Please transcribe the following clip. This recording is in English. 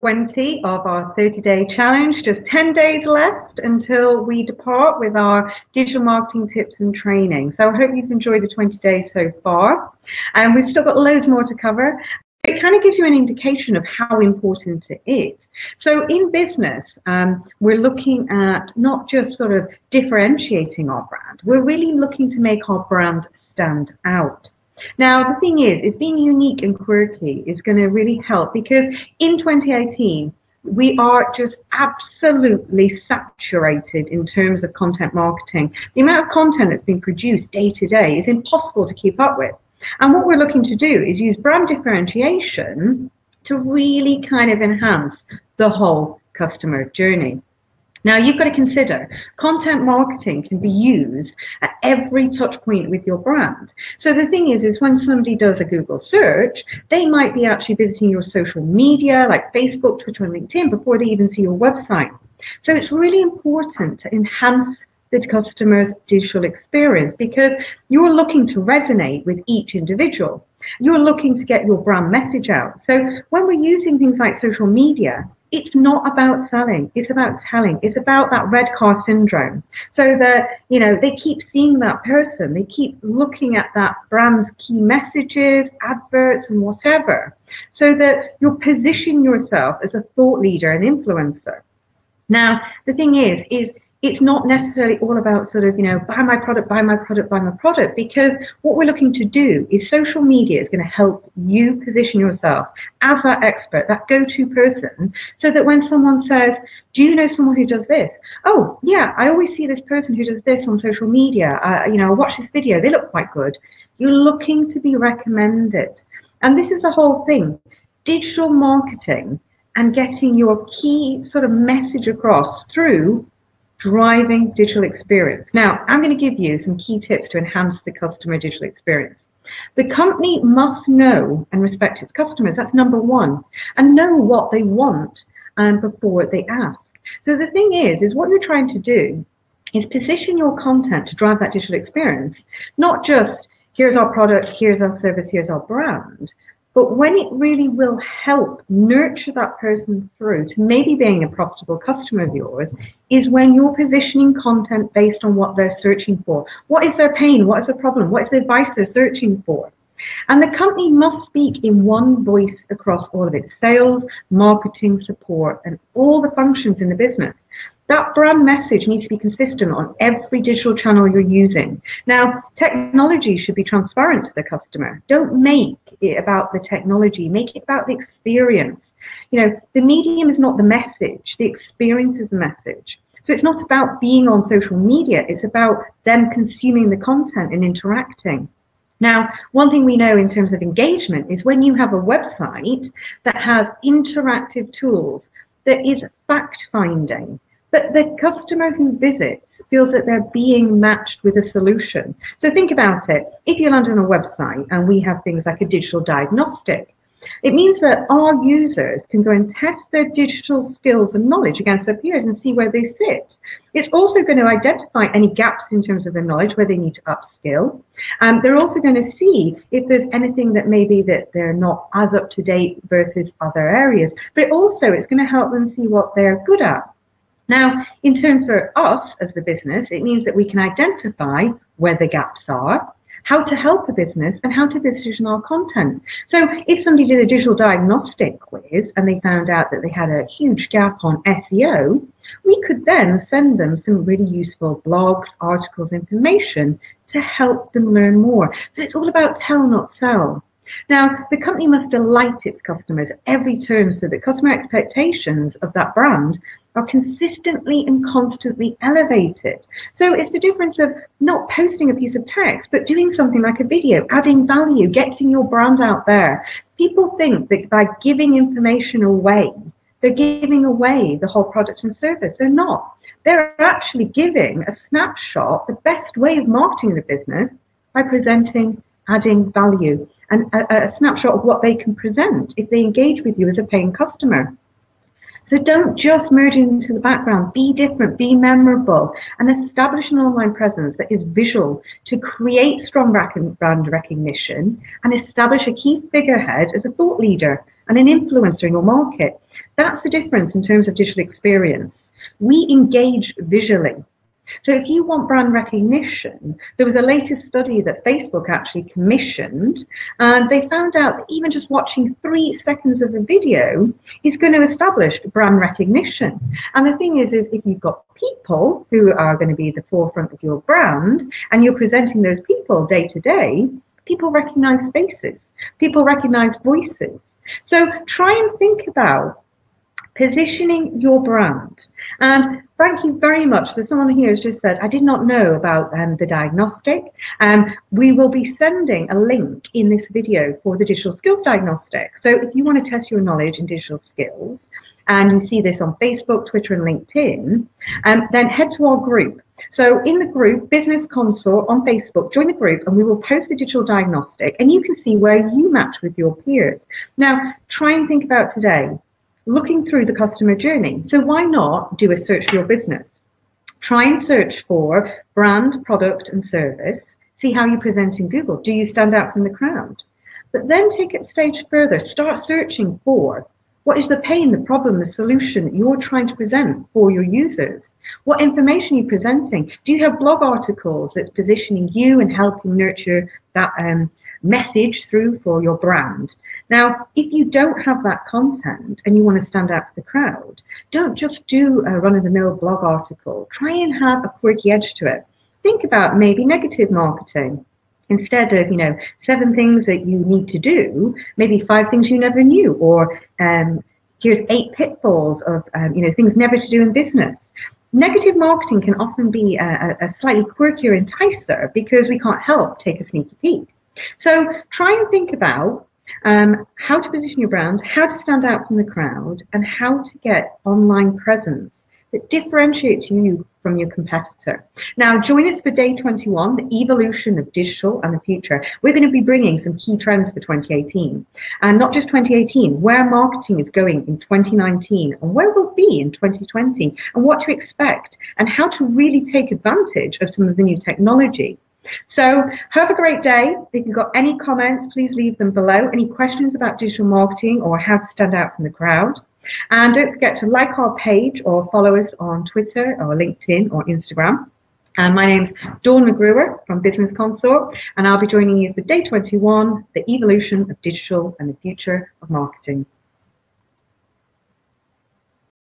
20 of our 30 day challenge. Just 10 days left until we depart with our digital marketing tips and training. So I hope you've enjoyed the 20 days so far. And we've still got loads more to cover. It kind of gives you an indication of how important it is. So in business, um, we're looking at not just sort of differentiating our brand, we're really looking to make our brand stand out. Now, the thing is, is being unique and quirky is going to really help because in 2018, we are just absolutely saturated in terms of content marketing. The amount of content that's being produced day to day is impossible to keep up with. And what we're looking to do is use brand differentiation to really kind of enhance the whole customer journey. Now you've got to consider content marketing can be used at every touch point with your brand. So the thing is, is when somebody does a Google search, they might be actually visiting your social media like Facebook, Twitter, and LinkedIn before they even see your website. So it's really important to enhance the customer's digital experience because you're looking to resonate with each individual. You're looking to get your brand message out. So when we're using things like social media, it's not about selling it's about telling. It's about that red car syndrome. So that you know they keep seeing that person. They keep looking at that brand's key messages adverts and whatever. So that you position yourself as a thought leader and influencer. Now the thing is is it's not necessarily all about sort of, you know, buy my product, buy my product, buy my product, because what we're looking to do is social media is going to help you position yourself as that expert, that go-to person, so that when someone says, do you know someone who does this? Oh, yeah, I always see this person who does this on social media. Uh, you know, I watch this video, they look quite good. You're looking to be recommended. And this is the whole thing. Digital marketing and getting your key sort of message across through driving digital experience. Now, I'm going to give you some key tips to enhance the customer digital experience. The company must know and respect its customers. That's number one. And know what they want um, before they ask. So the thing is, is what you're trying to do is position your content to drive that digital experience, not just here's our product, here's our service, here's our brand, but when it really will help nurture that person through to maybe being a profitable customer of yours is when you're positioning content based on what they're searching for. What is their pain? What is the problem? What is the advice they're searching for? And the company must speak in one voice across all of its sales, marketing, support, and all the functions in the business. That brand message needs to be consistent on every digital channel you're using. Now, technology should be transparent to the customer. Don't make it about the technology, make it about the experience. You know, the medium is not the message, the experience is the message. So it's not about being on social media, it's about them consuming the content and interacting. Now, one thing we know in terms of engagement is when you have a website that has interactive tools that is fact finding, but the customer who visits feels that they're being matched with a solution. So think about it. If you land on a website and we have things like a digital diagnostic, it means that our users can go and test their digital skills and knowledge against their peers and see where they sit. It's also going to identify any gaps in terms of their knowledge where they need to upskill. Um, they're also going to see if there's anything that maybe that they're not as up to date versus other areas. But also it's going to help them see what they're good at. Now, in terms for us as the business, it means that we can identify where the gaps are, how to help the business, and how to position our content. So if somebody did a digital diagnostic quiz and they found out that they had a huge gap on SEO, we could then send them some really useful blogs, articles, information to help them learn more. So it's all about tell, not sell. Now, the company must delight its customers every turn so that customer expectations of that brand are consistently and constantly elevated. So it's the difference of not posting a piece of text, but doing something like a video, adding value, getting your brand out there. People think that by giving information away, they're giving away the whole product and service. They're not. They're actually giving a snapshot, the best way of marketing the business by presenting, adding value, and a, a snapshot of what they can present if they engage with you as a paying customer. So don't just merge into the background. Be different, be memorable, and establish an online presence that is visual to create strong brand recognition and establish a key figurehead as a thought leader and an influencer in your market. That's the difference in terms of digital experience. We engage visually. So if you want brand recognition, there was a latest study that Facebook actually commissioned, and they found out that even just watching three seconds of a video is going to establish brand recognition. And the thing is, is if you've got people who are going to be the forefront of your brand, and you're presenting those people day to day, people recognize faces, people recognize voices. So try and think about positioning your brand. And thank you very much. There's someone here who's just said, I did not know about um, the diagnostic. Um, we will be sending a link in this video for the digital skills diagnostic. So if you want to test your knowledge in digital skills, and you see this on Facebook, Twitter, and LinkedIn, um, then head to our group. So in the group, Business Consort on Facebook, join the group and we will post the digital diagnostic and you can see where you match with your peers. Now, try and think about today looking through the customer journey. So why not do a search for your business? Try and search for brand, product, and service. See how you present in Google. Do you stand out from the crowd? But then take it a stage further. Start searching for what is the pain, the problem, the solution that you're trying to present for your users. What information are you presenting? Do you have blog articles that's positioning you and helping nurture that um, message through for your brand. Now, if you don't have that content and you want to stand out for the crowd, don't just do a run of the mill blog article. Try and have a quirky edge to it. Think about maybe negative marketing. Instead of, you know, seven things that you need to do, maybe five things you never knew, or um, here's eight pitfalls of, um, you know, things never to do in business negative marketing can often be a, a, slightly quirkier enticer because we can't help take a sneaky peek. So try and think about um, how to position your brand, how to stand out from the crowd, and how to get online presence that differentiates you from your competitor. Now, join us for day 21, the evolution of digital and the future. We're going to be bringing some key trends for 2018. And not just 2018, where marketing is going in 2019 and where we'll be in 2020 and what to expect and how to really take advantage of some of the new technology so have a great day. If you've got any comments, please leave them below. Any questions about digital marketing or how to stand out from the crowd. And don't forget to like our page or follow us on Twitter or LinkedIn or Instagram. And my name's Dawn McGruer from Business Consort, and I'll be joining you for day 21, the evolution of digital and the future of marketing.